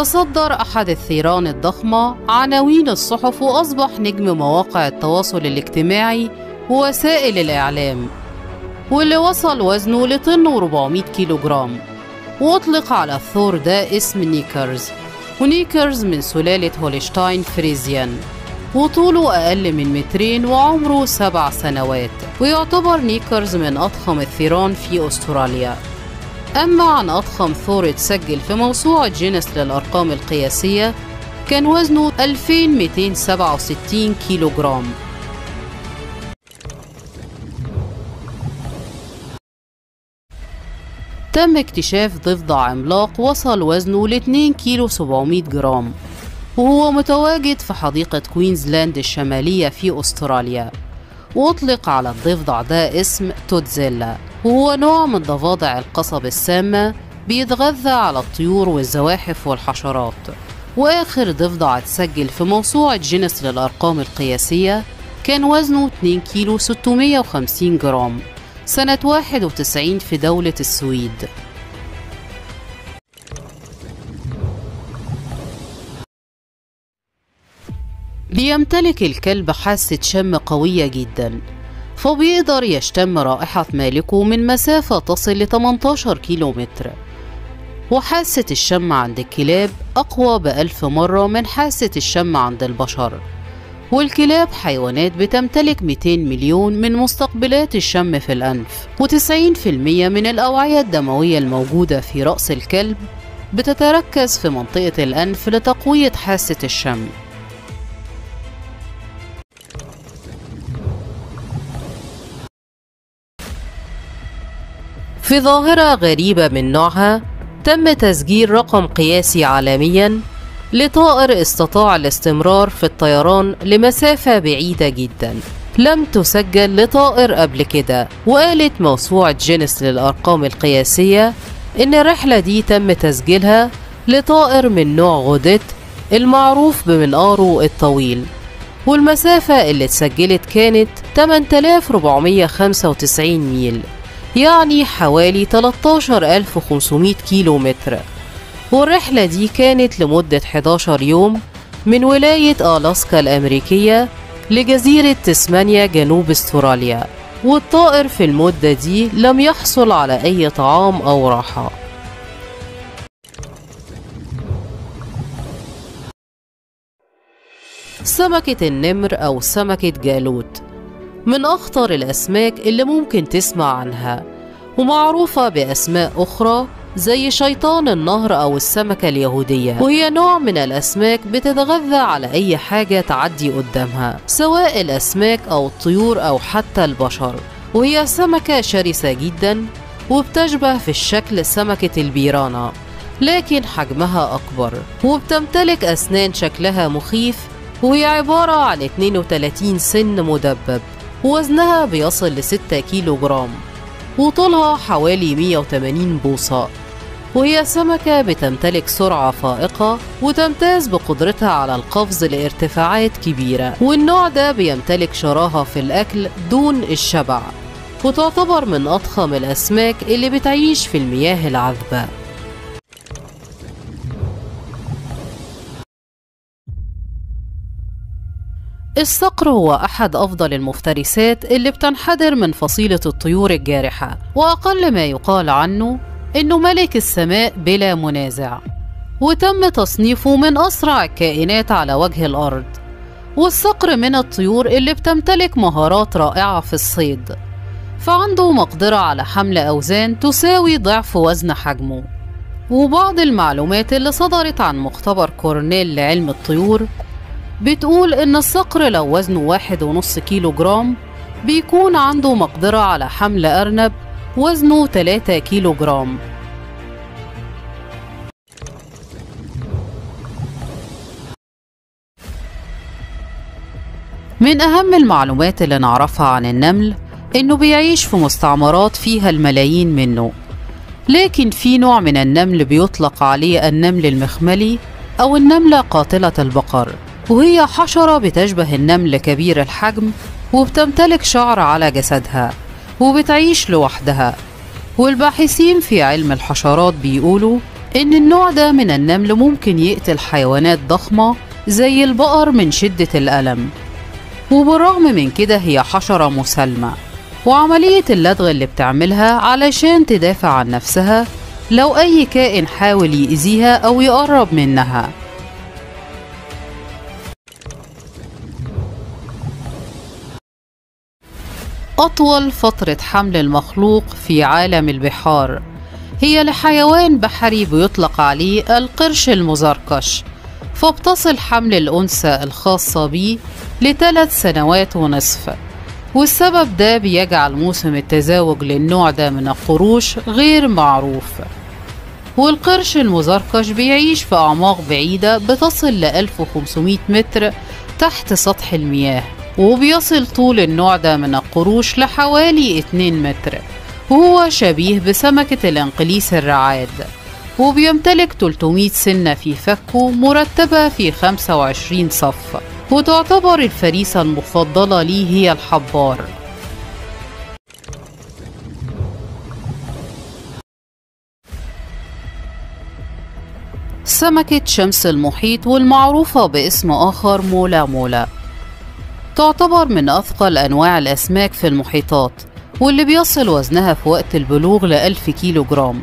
تصدر أحد الثيران الضخمة عناوين الصحف وأصبح نجم مواقع التواصل الاجتماعي ووسائل الإعلام واللي وصل وزنه لطن و400 كيلو جرام وأطلق على الثور ده اسم نيكرز ونيكرز من سلالة هولشتاين فريزيان. وطوله أقل من مترين وعمره سبع سنوات ويعتبر نيكرز من أضخم الثيران في أستراليا. أما عن أضخم ثور اتسجل في موسوعة جينيس للأرقام القياسية كان وزنه 2267 كيلو جرام تم اكتشاف ضفدع عملاق وصل وزنه ل 2 كيلو 700 جرام وهو متواجد في حديقة كوينزلاند الشمالية في أستراليا. وأطلق على الضفدع ده اسم توتزيلا. وهو نوع من ضفادع القصب السامة بيتغذى على الطيور والزواحف والحشرات. وآخر ضفدع اتسجل في موسوعة جينيس للأرقام القياسية كان وزنه 2 كيلو 650 جرام سنة 91 في دولة السويد. بيمتلك الكلب حاسة شم قوية جدا. فبيقدر يشتم رائحة مالكه من مسافة تصل ل 18 كيلومتر. وحاسة الشم عند الكلاب أقوى بألف مرة من حاسة الشم عند البشر. والكلاب حيوانات بتمتلك 200 مليون من مستقبلات الشم في الأنف. و90% من الأوعية الدموية الموجودة في رأس الكلب بتتركز في منطقة الأنف لتقوية حاسة الشم. في ظاهرة غريبة من نوعها تم تسجيل رقم قياسي عالميا لطائر استطاع الاستمرار في الطيران لمسافة بعيدة جدا. لم تسجل لطائر قبل كده. وقالت موسوعة جينيس للأرقام القياسية إن الرحلة دي تم تسجيلها لطائر من نوع غودت المعروف بمنقاره الطويل. والمسافة اللي اتسجلت كانت 8495 ميل. يعني حوالي 13500 كيلو متر والرحلة دي كانت لمدة 11 يوم من ولاية ألاسكا الأمريكية لجزيرة تسمانيا جنوب أستراليا. والطائر في المدة دي لم يحصل على أي طعام أو راحة. سمكة النمر أو سمكة جالوت. من أخطر الأسماك اللي ممكن تسمع عنها ومعروفة بأسماء أخرى زي شيطان النهر أو السمكة اليهودية وهي نوع من الأسماك بتتغذى على أي حاجة تعدي قدامها سواء الأسماك أو الطيور أو حتى البشر وهي سمكة شرسة جدا وبتشبه في الشكل سمكة البيرانة لكن حجمها أكبر وبتمتلك أسنان شكلها مخيف وهي عبارة عن 32 سن مدبب. ووزنها بيصل ل 6 كيلو جرام وطولها حوالي 180 بوصة وهي سمكة بتمتلك سرعة فائقة وتمتاز بقدرتها على القفز لارتفاعات كبيرة والنوع ده بيمتلك شراهة في الأكل دون الشبع وتعتبر من أضخم الأسماك اللي بتعيش في المياه العذبة. الصقر هو أحد أفضل المفترسات اللي بتنحدر من فصيلة الطيور الجارحة وأقل ما يقال عنه إنه ملك السماء بلا منازع. وتم تصنيفه من أسرع الكائنات على وجه الأرض. والصقر من الطيور اللي بتمتلك مهارات رائعة في الصيد. فعنده مقدرة على حمل أوزان تساوي ضعف وزن حجمه. وبعض المعلومات اللي صدرت عن مختبر كورنيل لعلم الطيور بتقول إن الصقر لو وزنه واحد ونص كيلو جرام بيكون عنده مقدرة على حمل أرنب وزنه 3 كيلو جرام من أهم المعلومات اللي نعرفها عن النمل إنه بيعيش في مستعمرات فيها الملايين منه. لكن في نوع من النمل بيطلق عليه النمل المخملي أو النملة قاتلة البقر. وهي حشرة بتشبه النمل كبير الحجم وبتمتلك شعر على جسدها وبتعيش لوحدها. والباحثين في علم الحشرات بيقولوا إن النوع ده من النمل ممكن يقتل حيوانات ضخمة زي البقر من شدة الألم. وبالرغم من كده هي حشرة مسالمة وعملية اللدغ اللي بتعملها علشان تدافع عن نفسها لو أي كائن حاول يأذيها أو يقرب منها. أطول فترة حمل المخلوق في عالم البحار. هي لحيوان بحري بيطلق عليه القرش المزركش فبتصل حمل الأنثى الخاصة بيه لثلاث سنوات ونصف. والسبب ده بيجعل موسم التزاوج للنوع ده من القروش غير معروف. والقرش المزركش بيعيش في أعماق بعيدة بتصل ل 1500 متر تحت سطح المياه. وبيصل طول النوع ده من القروش لحوالي 2 متر. وهو شبيه بسمكة الانقليس الرعاد. وبيمتلك 300 سنة في فكه مرتبة في 25 صف. وتعتبر الفريسة المفضلة ليه هي الحبار. سمكة شمس المحيط والمعروفة باسم آخر مولا مولا. تعتبر من أثقل أنواع الأسماك في المحيطات واللي بيصل وزنها في وقت البلوغ لألف كيلو جرام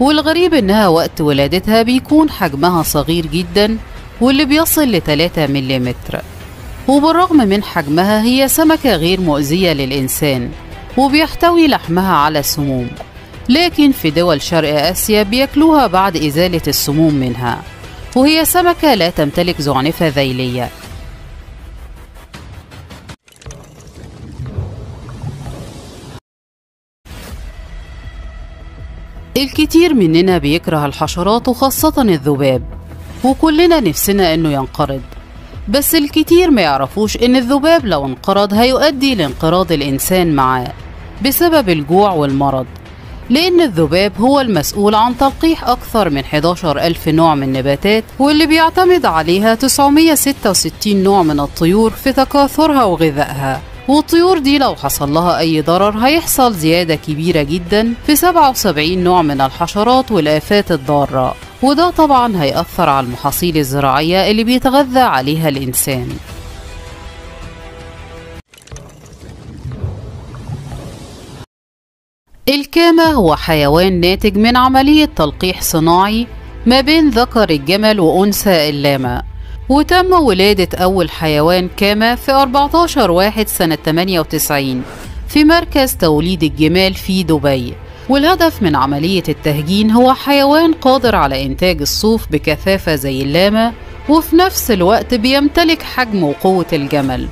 والغريب إنها وقت ولادتها بيكون حجمها صغير جدا واللي بيصل ل 3 ملم وبالرغم من حجمها هي سمكة غير مؤذية للإنسان وبيحتوي لحمها على سموم لكن في دول شرق آسيا بياكلوها بعد إزالة السموم منها. وهي سمكة لا تمتلك زعنفة ذيلية. الكتير مننا بيكره الحشرات وخاصة الذباب. وكلنا نفسنا إنه ينقرض. بس الكتير ما يعرفوش إن الذباب لو انقرض هيؤدي لانقراض الإنسان معاه بسبب الجوع والمرض. لأن الذباب هو المسؤول عن تلقيح أكثر من 11 ألف نوع من النباتات واللي بيعتمد عليها 966 نوع من الطيور في تكاثرها وغذائها. والطيور دي لو حصل لها أي ضرر هيحصل زيادة كبيرة جدا في 77 نوع من الحشرات والآفات الضارة. وده طبعا هيأثر على المحاصيل الزراعية اللي بيتغذى عليها الإنسان. الكامة هو حيوان ناتج من عملية تلقيح صناعي ما بين ذكر الجمل وأنثى اللاما وتم ولادة أول حيوان كاما في 14 واحد سنة 98 في مركز توليد الجمال في دبي. والهدف من عملية التهجين هو حيوان قادر على إنتاج الصوف بكثافة زي اللاما وفي نفس الوقت بيمتلك حجم وقوة الجمل.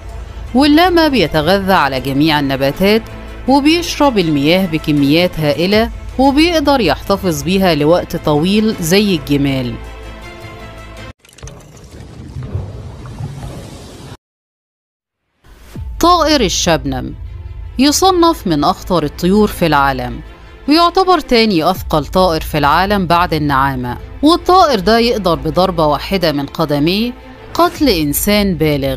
واللاما بيتغذى على جميع النباتات وبيشرب المياه بكميات هائلة وبيقدر يحتفظ بيها لوقت طويل زي الجمال. طائر الشبنم. يصنف من أخطر الطيور في العالم ويعتبر تاني أثقل طائر في العالم بعد النعامة. والطائر ده يقدر بضربة واحدة من قدميه قتل إنسان بالغ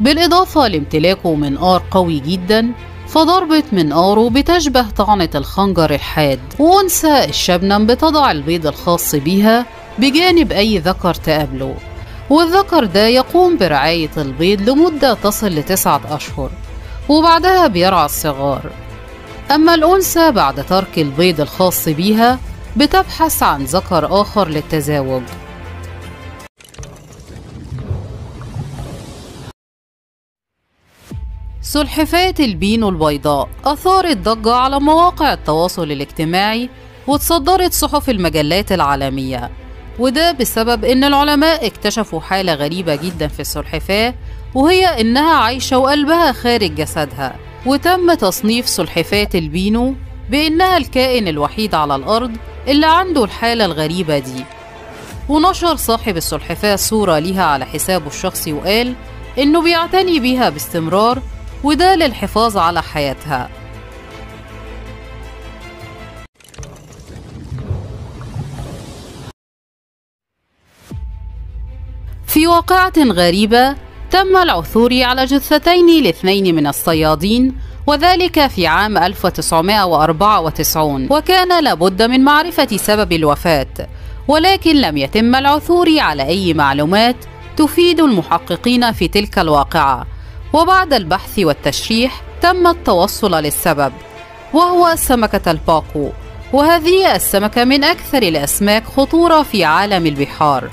بالإضافة لامتلاكه منقار قوي جدا فضربة منقاره بتشبه طعنة الخنجر الحاد. وأنثى الشبنم بتضع البيض الخاص بيها بجانب أي ذكر تقابله. والذكر ده يقوم برعاية البيض لمدة تصل لتسعة أشهر وبعدها بيرعى الصغار. أما الأنثى بعد ترك البيض الخاص بيها بتبحث عن ذكر آخر للتزاوج. سلحفاة البينو البيضاء أثارت ضجة على مواقع التواصل الاجتماعي وتصدرت صحف المجلات العالمية. وده بسبب إن العلماء اكتشفوا حالة غريبة جدا في السلحفاة وهي إنها عايشة وقلبها خارج جسدها وتم تصنيف سلحفاة البينو بإنها الكائن الوحيد على الأرض اللي عنده الحالة الغريبة دي. ونشر صاحب السلحفاة صورة ليها على حسابه الشخصي وقال إنه بيعتني بيها باستمرار وده للحفاظ على حياتها. في واقعة غريبة تم العثور على جثتين لاثنين من الصيادين وذلك في عام 1994 وكان لابد من معرفة سبب الوفاة ولكن لم يتم العثور على أي معلومات تفيد المحققين في تلك الواقعة. وبعد البحث والتشريح تم التوصل للسبب وهو سمكة الباقو. وهذه السمكة من أكثر الأسماك خطورة في عالم البحار.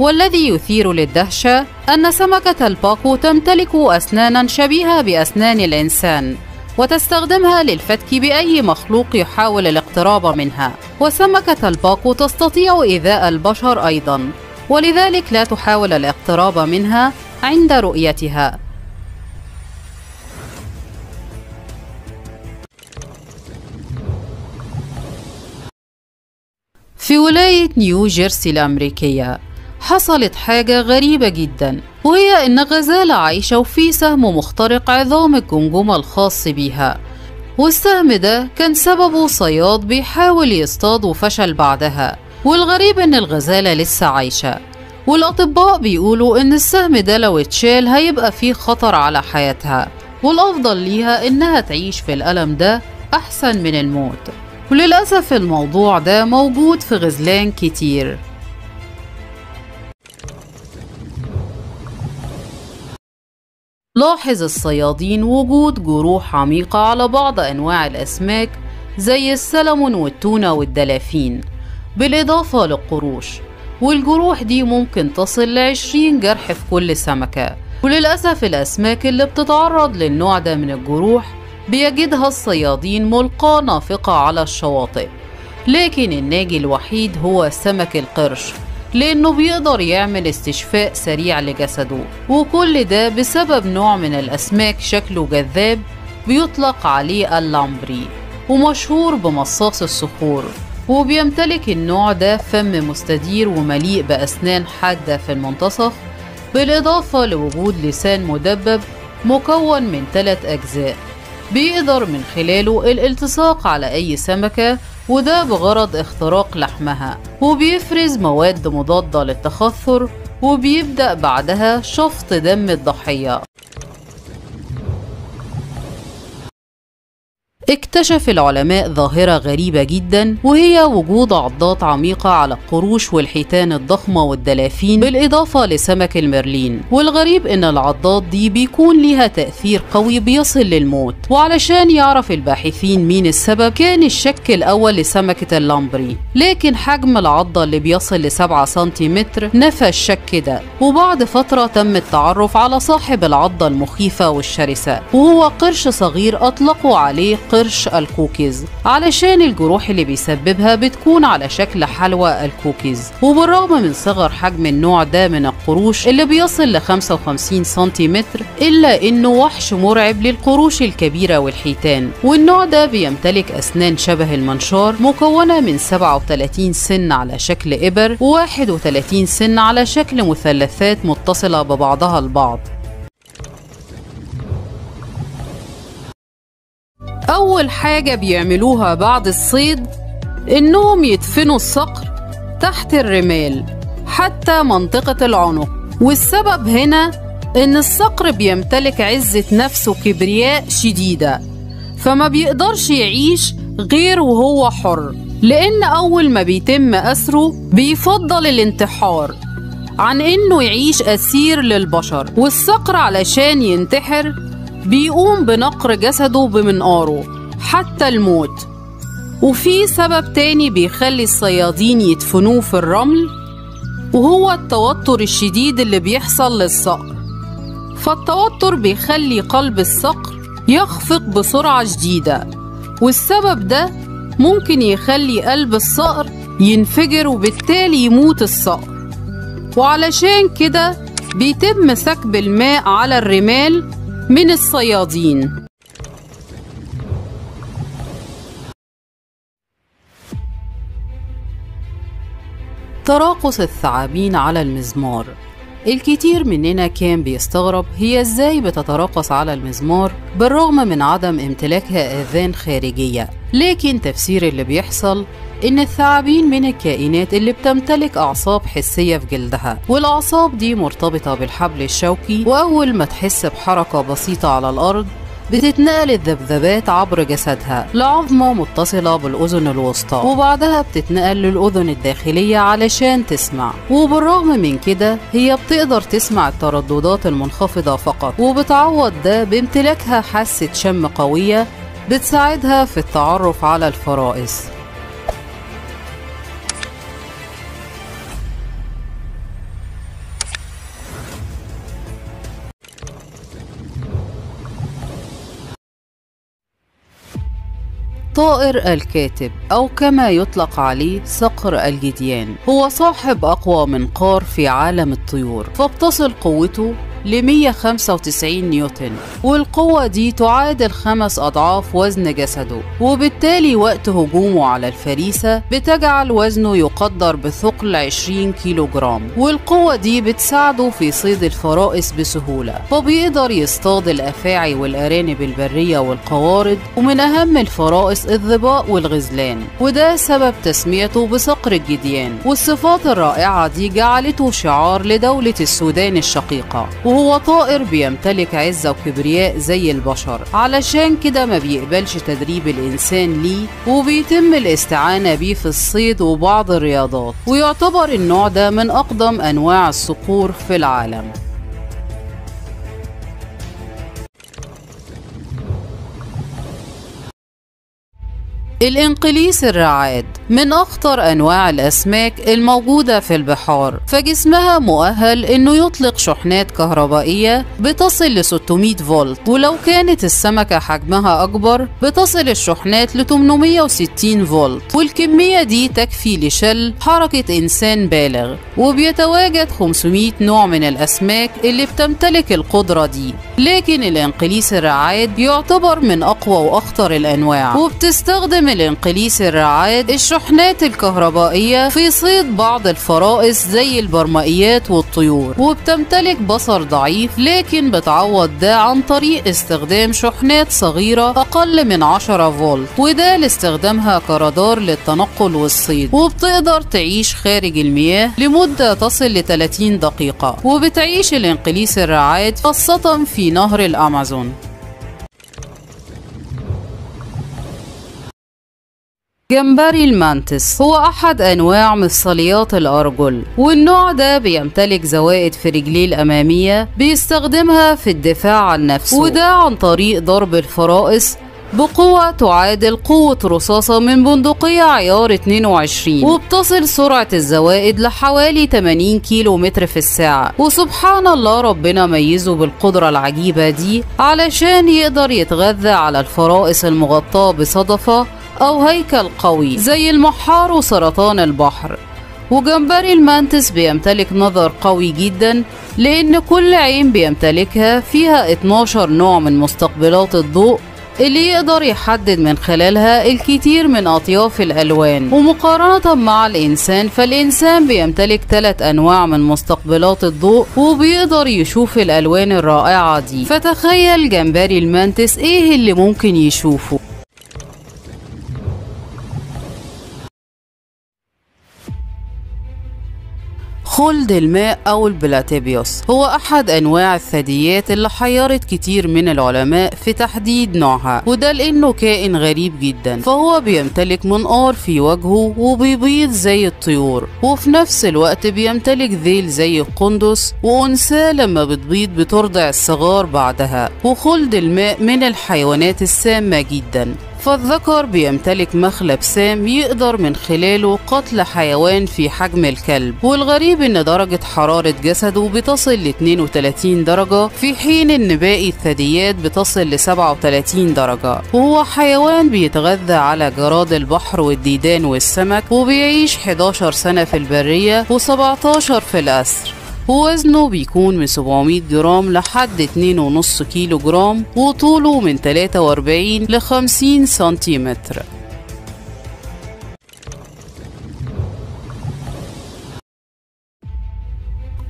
والذي يثير للدهشة أن سمكة الباقو تمتلك أسنانا شبيهة بأسنان الإنسان وتستخدمها للفتك بأي مخلوق يحاول الاقتراب منها. وسمكة الباقو تستطيع إيذاء البشر أيضا ولذلك لا تحاول الاقتراب منها عند رؤيتها. في ولاية نيو جيرسي الأمريكية حصلت حاجة غريبة جدا وهي إن غزالة عايشة وفي سهم مخترق عظام الجمجمة الخاص بيها والسهم ده كان سببه صياد بيحاول يصطاد وفشل بعدها والغريب إن الغزالة لسه عايشة. والأطباء بيقولوا إن السهم ده لو اتشال هيبقى فيه خطر على حياتها والأفضل ليها إنها تعيش في الألم ده أحسن من الموت. وللأسف الموضوع ده موجود في غزلان كتير. لاحظ الصيادين وجود جروح عميقة على بعض أنواع الأسماك زي السلمون والتونة والدلافين بالإضافة للقروش. والجروح دي ممكن تصل لعشرين جرح في كل سمكة. وللأسف الأسماك اللي بتتعرض للنوع ده من الجروح بيجدها الصيادين ملقاة نافقة على الشواطئ. لكن الناجي الوحيد هو سمك القرش. لأنه بيقدر يعمل استشفاء سريع لجسده وكل ده بسبب نوع من الأسماك شكله جذاب بيطلق عليه اللامبري ومشهور بمصاص الصخور وبيمتلك النوع ده فم مستدير ومليء بأسنان حادة في المنتصف بالإضافة لوجود لسان مدبب مكون من ثلاث أجزاء بيقدر من خلاله الالتصاق على أي سمكة وده بغرض اختراق لحمها. وبيفرز مواد مضادة للتخثر وبيبدأ بعدها شفط دم الضحية. اكتشف العلماء ظاهرة غريبة جدا وهي وجود عضات عميقة على القروش والحيتان الضخمة والدلافين بالإضافة لسمك المرلين. والغريب إن العضات دي بيكون ليها تأثير قوي بيصل للموت. وعلشان يعرف الباحثين مين السبب كان الشك الأول لسمكة اللامبري. لكن حجم العضة اللي بيصل لسبعة سنتيمتر نفى الشك ده. وبعد فترة تم التعرف على صاحب العضة المخيفة والشرسة وهو قرش صغير أطلقوا عليه قرش الكوكيز. علشان الجروح اللي بيسببها بتكون على شكل حلوى الكوكيز. وبالرغم من صغر حجم النوع ده من القروش اللي بيصل ل 55 سنتيمتر إلا إنه وحش مرعب للقروش الكبيرة والحيتان. والنوع ده بيمتلك أسنان شبه المنشار مكونة من 37 سن على شكل إبر و31 سن على شكل مثلثات متصلة ببعضها البعض. أول حاجة بيعملوها بعد الصيد إنهم يدفنوا الصقر تحت الرمال حتى منطقة العنق. والسبب هنا إن الصقر بيمتلك عزة نفس وكبرياء شديدة فما بيقدرش يعيش غير وهو حر لأن أول ما بيتم أسره بيفضل الانتحار عن إنه يعيش أسير للبشر. والصقر علشان ينتحر بيقوم بنقر جسده بمنقاره حتى الموت. وفي سبب تاني بيخلي الصيادين يدفنوه في الرمل وهو التوتر الشديد اللي بيحصل للصقر. فالتوتر بيخلي قلب الصقر يخفق بسرعة شديدة والسبب ده ممكن يخلي قلب الصقر ينفجر وبالتالي يموت الصقر. وعلشان كده بيتم سكب الماء على الرمال من الصيادين. تراقص الثعابين على المزمار. الكتير مننا كان بيستغرب هي إزاي بتتراقص على المزمار بالرغم من عدم امتلاكها آذان خارجية. لكن تفسير اللي بيحصل إن الثعابين من الكائنات اللي بتمتلك أعصاب حسية في جلدها والأعصاب دي مرتبطة بالحبل الشوكي وأول ما تحس بحركة بسيطة على الأرض بتتنقل الذبذبات عبر جسدها لعظمة متصلة بالأذن الوسطى وبعدها بتتنقل للأذن الداخلية علشان تسمع. وبالرغم من كده هي بتقدر تسمع الترددات المنخفضة فقط وبتعوض ده بامتلاكها حاسة شم قوية بتساعدها في التعرف على الفرائس. طائر الكاتب أو كما يطلق عليه صقر الجديان. هو صاحب أقوى منقار في عالم الطيور. فبتصل قوته ل 195 نيوتن والقوة دي تعادل خمس أضعاف وزن جسده وبالتالي وقت هجومه على الفريسة بتجعل وزنه يقدر بثقل 20 كيلو جرام والقوة دي بتساعده في صيد الفرائس بسهولة فبيقدر يصطاد الأفاعي والأرانب البرية والقوارض ومن أهم الفرائس الظباء والغزلان وده سبب تسميته بصقر الجديان والصفات الرائعة دي جعلته شعار لدولة السودان الشقيقة. وهو طائر بيمتلك عزة وكبرياء زي البشر. علشان كده ما بيقبلش تدريب الإنسان ليه وبيتم الاستعانة بيه في الصيد وبعض الرياضات ويعتبر النوع ده من أقدم أنواع الصقور في العالم. الانقليس الرعاد من أخطر أنواع الأسماك الموجودة في البحار فجسمها مؤهل إنه يطلق شحنات كهربائية بتصل ل 600 فولت ولو كانت السمكة حجمها أكبر بتصل الشحنات ل 860 فولت والكمية دي تكفي لشل حركة إنسان بالغ وبيتواجد 500 نوع من الأسماك اللي بتمتلك القدرة دي لكن الانقليس الرعاد يعتبر من أقوى وأخطر الأنواع وبتستخدم الانقليس الرعاد الشحنات الكهربائية في صيد بعض الفرائس زي البرمائيات والطيور وبتمتلك بصر ضعيف لكن بتعوض ده عن طريق استخدام شحنات صغيرة أقل من 10 فولت وده لاستخدامها كرادار للتنقل والصيد. وبتقدر تعيش خارج المياه لمدة تصل ل 30 دقيقة وبتعيش الانقليس الرعاد خاصة في نهر الأمازون. جمبري المانتس هو أحد أنواع مفصليات الأرجل والنوع ده بيمتلك زوائد في رجليه الأمامية بيستخدمها في الدفاع عن نفسه. وده عن طريق ضرب الفرائس بقوة تعادل قوة رصاصة من بندقية عيار 22 وبتصل سرعة الزوائد لحوالي 80 كيلو متر في الساعة. وسبحان الله ربنا ميزه بالقدرة العجيبة دي علشان يقدر يتغذى على الفرائس المغطاة بصدفة أو هيكل قوي زي المحار وسرطان البحر. وجمبري المانتس بيمتلك نظر قوي جدا لأن كل عين بيمتلكها فيها 12 نوع من مستقبلات الضوء اللي يقدر يحدد من خلالها الكثير من أطياف الألوان. ومقارنة مع الإنسان فالإنسان بيمتلك ثلاث أنواع من مستقبلات الضوء وبيقدر يشوف الألوان الرائعة دي. فتخيل جمبري المانتس إيه اللي ممكن يشوفه؟ خلد الماء أو البلاتيبيوس هو أحد أنواع الثدييات اللي حيرت كتير من العلماء في تحديد نوعها وده لأنه كائن غريب جدا. فهو بيمتلك منقار في وجهه وبيبيض زي الطيور وفي نفس الوقت بيمتلك ذيل زي القندس وأنثى لما بتبيض بترضع الصغار بعدها. وخلد الماء من الحيوانات السامة جدا. فالذكر بيمتلك مخلب سام يقدر من خلاله قتل حيوان في حجم الكلب والغريب إن درجة حرارة جسده بتصل ل 32 درجة في حين إن باقي الثدييات بتصل ل 37 درجة. وهو حيوان بيتغذى على جراد البحر والديدان والسمك وبيعيش 11 سنة في البرية و17 في الأسر ووزنه بيكون من 700 جرام لحد 2.5 كيلو جرام وطوله من 43 ل 50 سنتيمتر.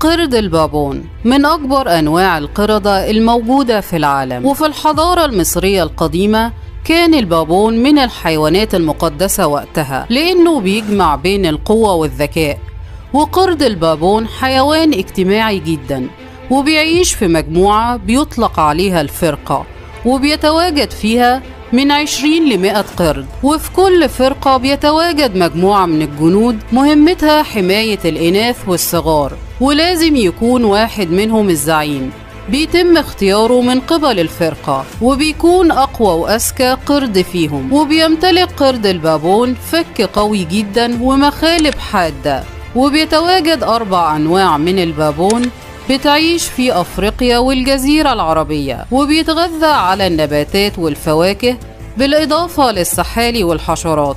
قرد البابون من أكبر أنواع القردة الموجودة في العالم. وفي الحضارة المصرية القديمة كان البابون من الحيوانات المقدسة وقتها لأنه بيجمع بين القوة والذكاء. وقرد البابون حيوان اجتماعي جدا وبيعيش في مجموعة بيطلق عليها الفرقة وبيتواجد فيها من 20 ل 100 قرد. وفي كل فرقة بيتواجد مجموعة من الجنود مهمتها حماية الإناث والصغار ولازم يكون واحد منهم الزعيم. بيتم اختياره من قبل الفرقة وبيكون أقوى وأذكى قرد فيهم. وبيمتلك قرد البابون فك قوي جدا ومخالب حادة. وبيتواجد أربع أنواع من البابون بتعيش في أفريقيا والجزيرة العربية وبيتغذى على النباتات والفواكه بالإضافة للسحالي والحشرات.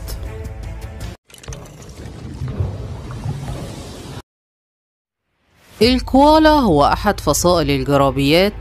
الكوالا هو أحد فصائل الجرابيات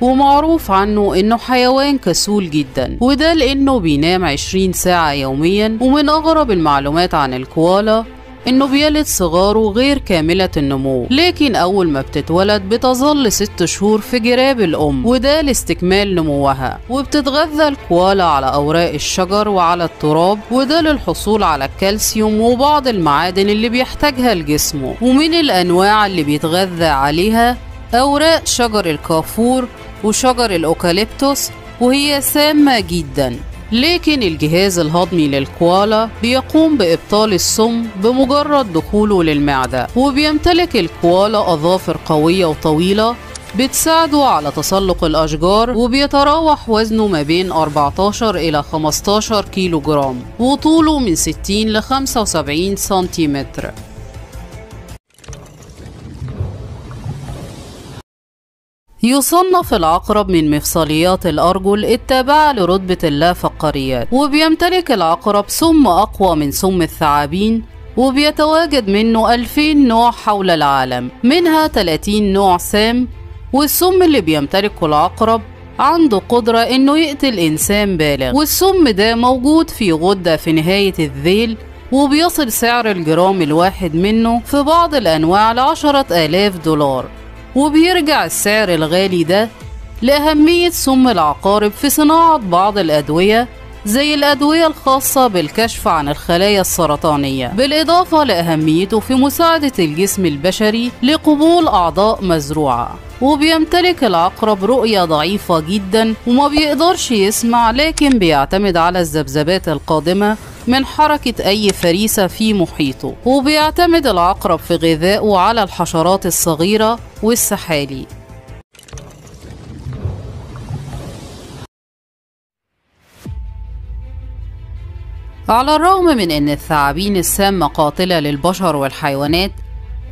ومعروف عنه إنه حيوان كسول جدا وده لأنه بينام 20 ساعة يوميا ومن أغرب المعلومات عن الكوالا إنه بيلد صغاره غير كاملة النمو لكن أول ما بتتولد بتظل ست شهور في جراب الأم وده لاستكمال نموها. وبتتغذى الكوالا على أوراق الشجر وعلى التراب وده للحصول على الكالسيوم وبعض المعادن اللي بيحتاجها الجسم ومن الأنواع اللي بيتغذى عليها أوراق شجر الكافور وشجر الأوكاليبتوس وهي سامة جدا. لكن الجهاز الهضمي للكوالا بيقوم بإبطال السم بمجرد دخوله للمعدة وبيمتلك الكوالا أظافر قوية وطويلة بتساعده على تسلق الأشجار وبيتراوح وزنه ما بين 14 إلى 15 كيلو جرام وطوله من 60 ل 75 سنتيمتر. يصنف العقرب من مفصليات الأرجل التابعة لرتبة اللافقاريات وبيمتلك العقرب سم أقوى من سم الثعابين وبيتواجد منه 2000 نوع حول العالم منها 30 نوع سام والسم اللي بيمتلكه العقرب عنده قدرة إنه يقتل إنسان بالغ. والسم ده موجود في غدة في نهاية الذيل وبيصل سعر الجرام الواحد منه في بعض الأنواع لعشرة آلاف دولار. وبيرجع السعر الغالي ده لأهمية سم العقارب في صناعة بعض الأدوية زي الأدوية الخاصة بالكشف عن الخلايا السرطانية. بالإضافة لأهميته في مساعدة الجسم البشري لقبول أعضاء مزروعة. وبيمتلك العقرب رؤية ضعيفة جدا وما بيقدرش يسمع لكن بيعتمد على الذبذبات القادمة من حركة أي فريسة في محيطه. وبيعتمد العقرب في غذائه على الحشرات الصغيرة والسحالي. على الرغم من أن الثعابين السامة قاتلة للبشر والحيوانات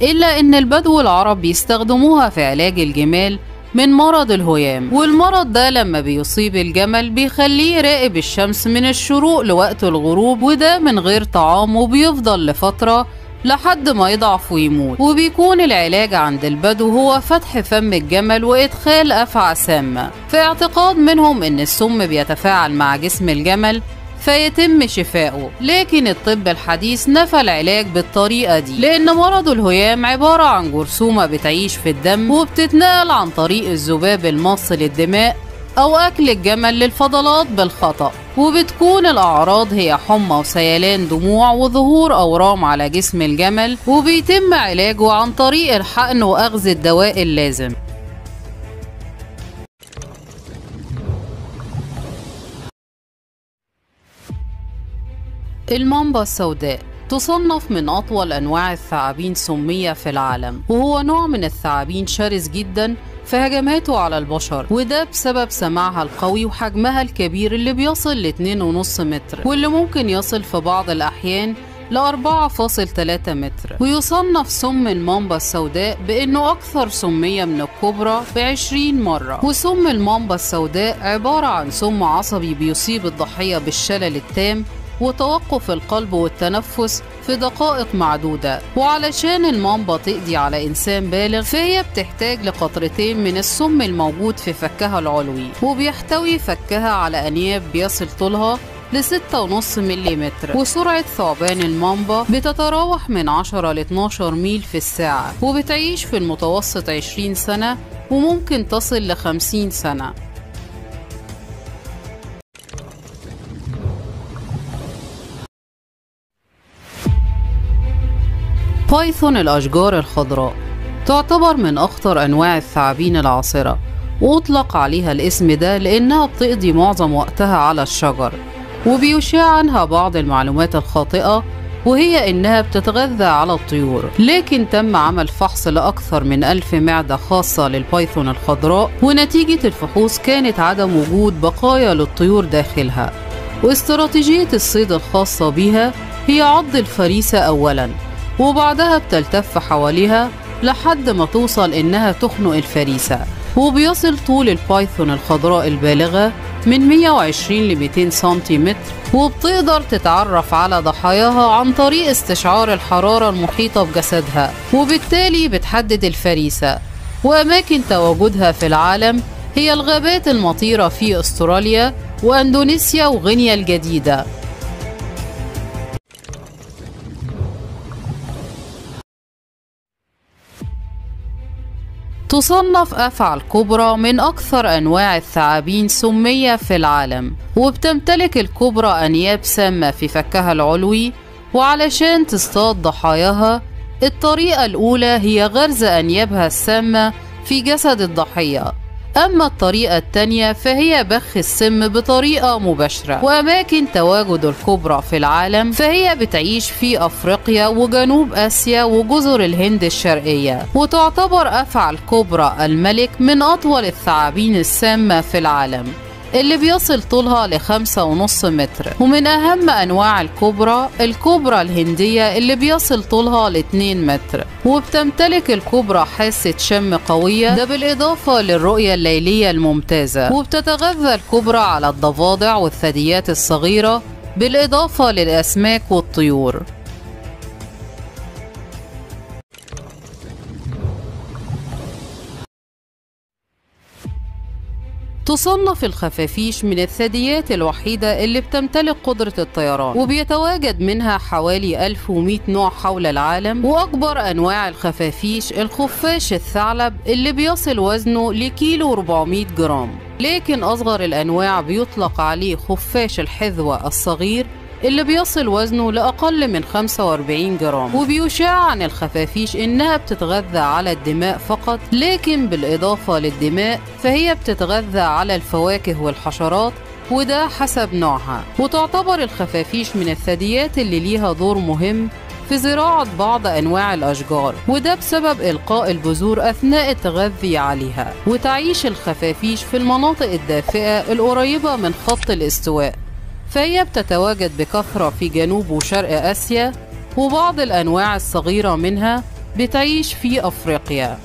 إلا أن البدو العرب بيستخدموها في علاج الجمال من مرض الهيام والمرض ده لما بيصيب الجمل بيخليه يراقب الشمس من الشروق لوقت الغروب وده من غير طعام وبيفضل لفترة لحد ما يضعف ويموت. وبيكون العلاج عند البدو هو فتح فم الجمل وإدخال أفعى سامة. في اعتقاد منهم إن السم بيتفاعل مع جسم الجمل فيتم شفائه لكن الطب الحديث نفى العلاج بالطريقة دي لأن مرض الهيام عبارة عن جرثومة بتعيش في الدم وبتتنقل عن طريق الذباب المص للدماء أو أكل الجمل للفضلات بالخطأ. وبتكون الأعراض هي حمى وسيلان دموع وظهور أورام على جسم الجمل وبيتم علاجه عن طريق الحقن وأخذ الدواء اللازم. المامبا السوداء تصنف من أطول أنواع الثعابين سمية في العالم وهو نوع من الثعابين شرس جدا في هجماته على البشر وده بسبب سماعها القوي وحجمها الكبير اللي بيصل ل 2.5 متر واللي ممكن يصل في بعض الأحيان ل 4.3 متر. ويصنف سم المامبا السوداء بأنه أكثر سمية من الكبرى ب 20 مرة. وسم المامبا السوداء عبارة عن سم عصبي بيصيب الضحية بالشلل التام وتوقف القلب والتنفس في دقائق معدودة. وعلشان المامبا تقضي على إنسان بالغ فهي بتحتاج لقطرتين من السم الموجود في فكها العلوي وبيحتوي فكها على أنياب بيصل طولها لستة ونص ملم وسرعة ثعبان المامبا بتتراوح من 10 ل 12 ميل في الساعة وبتعيش في المتوسط 20 سنة وممكن تصل ل 50 سنة. بايثون الأشجار الخضراء. تعتبر من أخطر أنواع الثعابين العاصرة وأطلق عليها الاسم ده لأنها بتقضي معظم وقتها على الشجر وبيشاع عنها بعض المعلومات الخاطئة وهي إنها بتتغذى على الطيور. لكن تم عمل فحص لأكثر من ألف معدة خاصة للبايثون الخضراء ونتيجة الفحوص كانت عدم وجود بقايا للطيور داخلها. واستراتيجية الصيد الخاصة بها هي عض الفريسة أولا. وبعدها بتلتف حواليها لحد ما توصل إنها تخنق الفريسة. وبيصل طول البايثون الخضراء البالغة من 120 ل 200 سنتيمتر وبتقدر تتعرف على ضحاياها عن طريق استشعار الحرارة المحيطة بجسدها وبالتالي بتحدد الفريسة. وأماكن تواجدها في العالم هي الغابات المطيرة في أستراليا وأندونيسيا وغينيا الجديدة. تصنف أفعى الكبرى من أكثر أنواع الثعابين سمية في العالم وبتمتلك الكبرى أنياب سامة في فكها العلوي وعلشان تصطاد ضحاياها الطريقة الأولى هي غرز أنيابها السامة في جسد الضحية. أما الطريقة التانية فهي بخ السم بطريقة مباشرة. وأماكن تواجد الكبرى في العالم فهي بتعيش في أفريقيا وجنوب آسيا وجزر الهند الشرقية. وتعتبر أفعى الكبرى الملك من أطول الثعابين السامة في العالم. اللي بيصل طولها لخمسة ونص متر. ومن أهم أنواع الكبرى الكبرى الهندية اللي بيصل طولها لاتنين متر. وبتمتلك الكبرى حاسة شم قوية ده بالإضافة للرؤية الليلية الممتازة. وبتتغذى الكبرى على الضفادع والثدييات الصغيرة بالإضافة للأسماك والطيور. تصنف الخفافيش من الثدييات الوحيدة اللي بتمتلك قدرة الطيران وبيتواجد منها حوالي 1100 نوع حول العالم وأكبر أنواع الخفافيش الخفاش الثعلب اللي بيصل وزنه لكيلو 400 جرام. لكن أصغر الأنواع بيطلق عليه خفاش الحذوة الصغير اللي بيصل وزنه لأقل من 45 جرام. وبيشاع عن الخفافيش إنها بتتغذى على الدماء فقط لكن بالإضافة للدماء فهي بتتغذى على الفواكه والحشرات وده حسب نوعها. وتعتبر الخفافيش من الثدييات اللي ليها دور مهم في زراعة بعض أنواع الأشجار وده بسبب إلقاء البذور أثناء التغذي عليها. وتعيش الخفافيش في المناطق الدافئة القريبة من خط الاستواء. فهي بتتواجد بكثرة في جنوب وشرق آسيا وبعض الأنواع الصغيرة منها بتعيش في أفريقيا.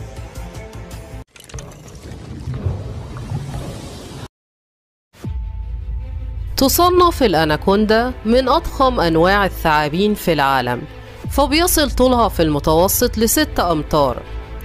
تصنف الأناكوندا من أضخم أنواع الثعابين في العالم فبيصل طولها في المتوسط لستة أمتار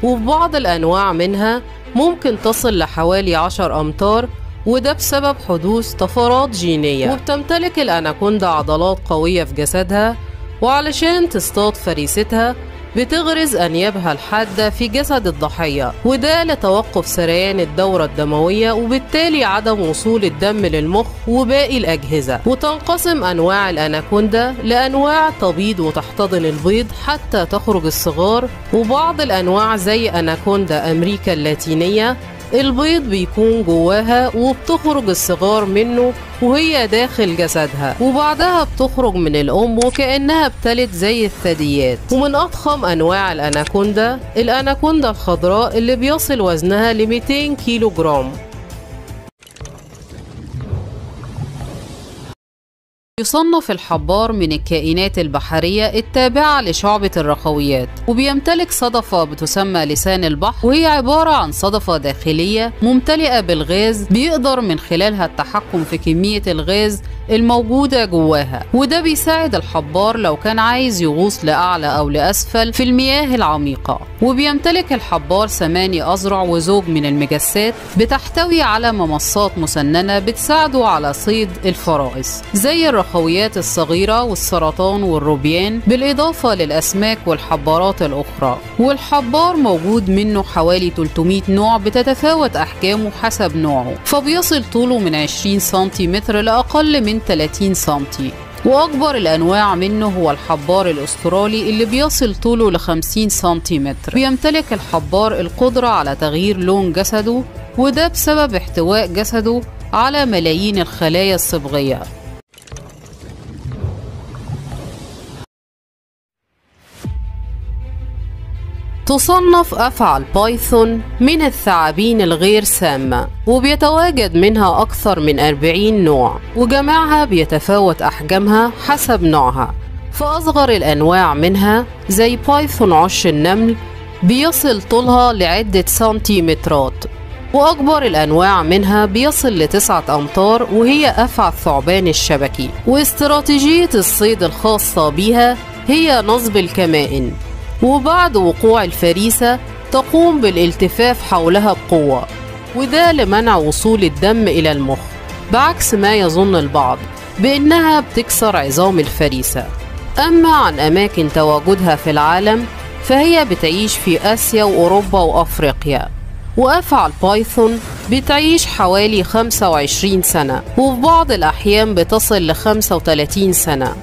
وفي بعض الأنواع منها ممكن تصل لحوالي عشر أمتار وده بسبب حدوث طفرات جينية. وبتمتلك الأناكوندا عضلات قوية في جسدها وعلشان تصطاد فريستها بتغرز أنيابها الحادة في جسد الضحية. وده لتوقف سريان الدورة الدموية وبالتالي عدم وصول الدم للمخ وباقي الأجهزة. وتنقسم أنواع الأناكوندا لأنواع تبيض وتحتضن البيض حتى تخرج الصغار. وبعض الأنواع زي أناكوندا أمريكا اللاتينية البيض بيكون جواها وبتخرج الصغار منه وهي داخل جسدها. وبعدها بتخرج من الأم وكأنها ابتلت زي الثدييات. ومن أضخم أنواع الأناكوندا الأناكوندا الخضراء اللي بيصل وزنها ل 200 كيلو جرام يصنف الحبار من الكائنات البحرية التابعة لشعبة الرخويات وبيمتلك صدفة بتسمى لسان البحر وهي عبارة عن صدفة داخلية ممتلئة بالغاز بيقدر من خلالها التحكم في كمية الغاز الموجودة جواها وده بيساعد الحبار لو كان عايز يغوص لأعلى أو لأسفل في المياه العميقة وبيمتلك الحبار ثماني أذرع وزوج من المجسات بتحتوي على ممصات مسننة بتساعده على صيد الفرائس زي الرخويات الصغيرة والسرطان والروبيان بالإضافة للأسماك والحبارات الأخرى. والحبار موجود منه حوالي 300 نوع بتتفاوت أحجامه حسب نوعه فبيصل طوله من 20 سنتيمتر لأقل من 30 سنتي. وأكبر الأنواع منه هو الحبار الأسترالي اللي بيصل طوله ل 50 سنتيمتر. بيمتلك الحبار القدرة على تغيير لون جسده وده بسبب احتواء جسده على ملايين الخلايا الصبغية. تصنف أفعى البايثون من الثعابين الغير سامة وبيتواجد منها أكثر من 40 نوع وجميعها بيتفاوت أحجامها حسب نوعها. فأصغر الأنواع منها زي بايثون عش النمل بيصل طولها لعدة سنتيمترات وأكبر الأنواع منها بيصل لتسعة أمتار وهي أفعى الثعبان الشبكي. واستراتيجية الصيد الخاصة بها هي نصب الكمائن. وبعد وقوع الفريسة تقوم بالالتفاف حولها بقوة وده لمنع وصول الدم إلى المخ بعكس ما يظن البعض بأنها بتكسر عظام الفريسة. أما عن أماكن تواجدها في العالم فهي بتعيش في آسيا وأوروبا وأفريقيا وأفعى البايثون بتعيش حوالي 25 سنة وفي بعض الأحيان بتصل ل 35 سنة.